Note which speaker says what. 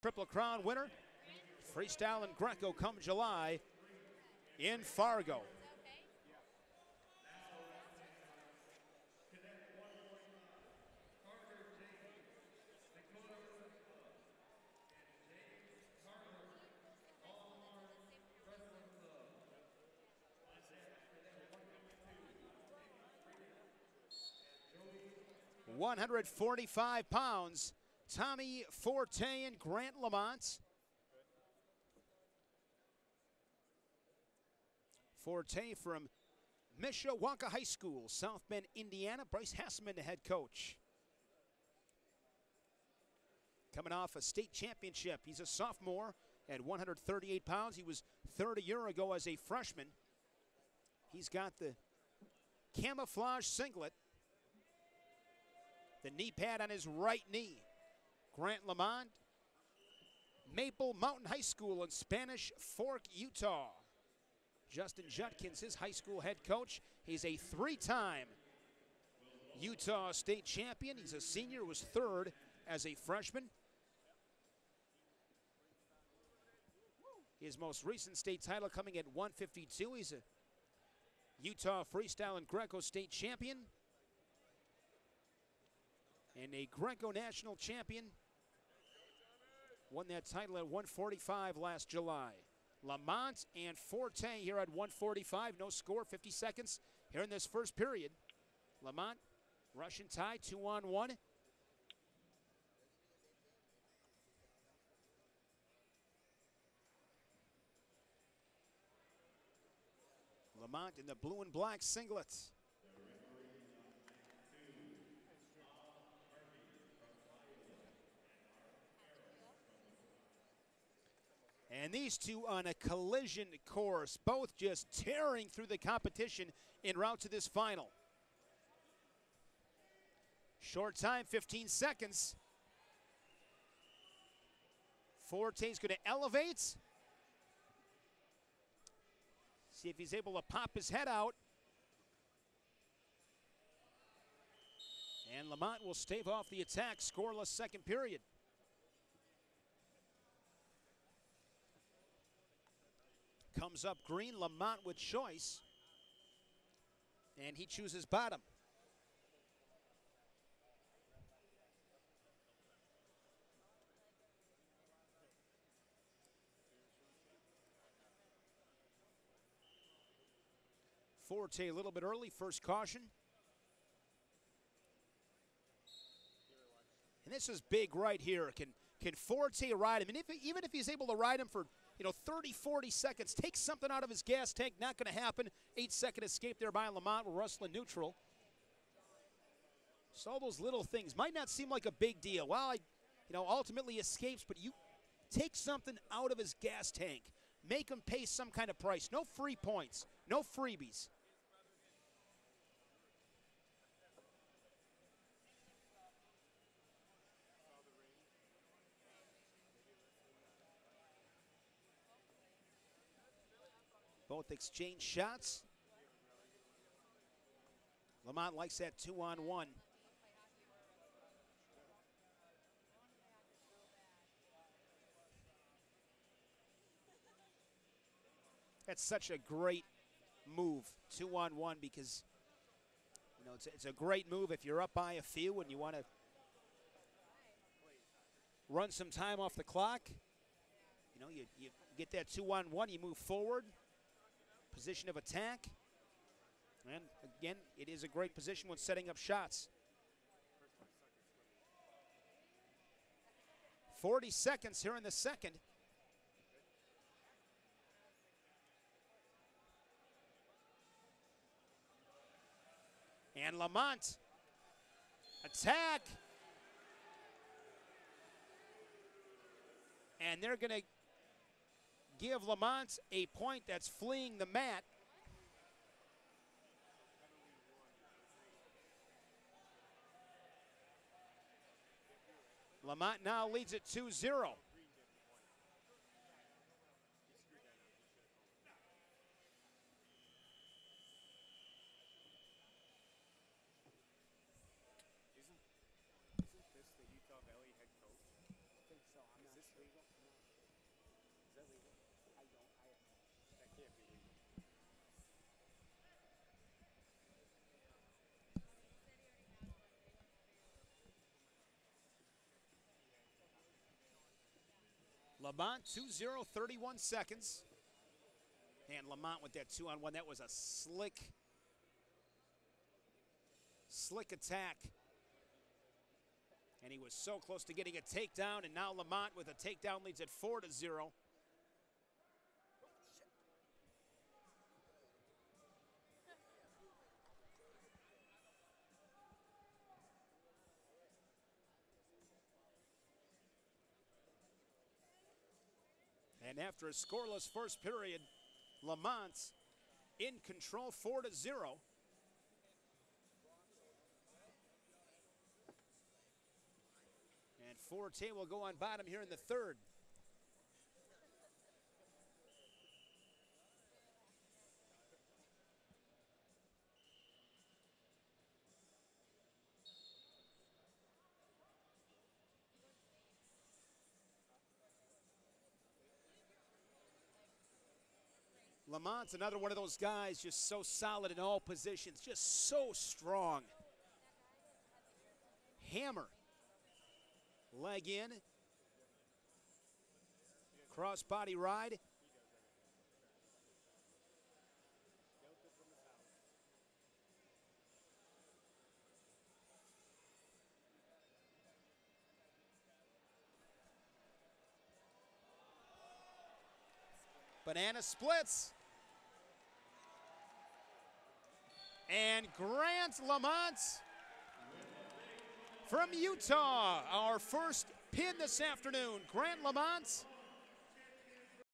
Speaker 1: Triple Crown winner. Freestyle and Greco come July in Fargo. One hundred forty-five pounds. Tommy Forte and Grant Lamont. Forte from Mishawaka High School, South Bend, Indiana. Bryce Hassman, the head coach. Coming off a state championship. He's a sophomore at 138 pounds. He was third a year ago as a freshman. He's got the camouflage singlet, the knee pad on his right knee. Grant Lamont, Maple Mountain High School in Spanish Fork, Utah. Justin Judkins, his high school head coach. He's a three time Utah state champion. He's a senior, was third as a freshman. His most recent state title coming at 152. He's a Utah Freestyle and Greco state champion and a Greco national champion. Won that title at 145 last July. Lamont and Forte here at 145. No score, 50 seconds here in this first period. Lamont, Russian tie, two on one. Lamont in the blue and black singlets. And these two on a collision course, both just tearing through the competition en route to this final. Short time, 15 seconds. Forte's going to elevate. See if he's able to pop his head out. And Lamont will stave off the attack, scoreless second period. Comes up green, Lamont with choice. And he chooses bottom. Forte a little bit early, first caution. And this is big right here. Can can Forte ride him? And if, even if he's able to ride him for you know 30, 40 seconds, take something out of his gas tank. Not going to happen. Eight second escape there by Lamont Russell in neutral. So all those little things might not seem like a big deal. Well, I, you know, ultimately escapes, but you take something out of his gas tank. Make him pay some kind of price. No free points. No freebies. Both exchange shots. Lamont likes that two on one. That's such a great move, two on one, because you know it's a, it's a great move if you're up by a few and you want to run some time off the clock. You know, you, you get that two on one, you move forward, position of attack. And again, it is a great position when setting up shots. 40 seconds here in the second. And Lamont. Attack. And they're going to give Lamont a point that's fleeing the mat. Lamont now leads it 2 Lamont 2 0, 31 seconds. And Lamont with that two on one. That was a slick, slick attack. And he was so close to getting a takedown. And now Lamont with a takedown leads at 4 to 0. And after a scoreless first period, Lamont's in control 4 to 0. And Forte will go on bottom here in the third. Lamont's another one of those guys just so solid in all positions, just so strong. Hammer. Leg in. Cross body ride. Banana splits. And Grant Lamont from Utah, our first pin this afternoon. Grant Lamont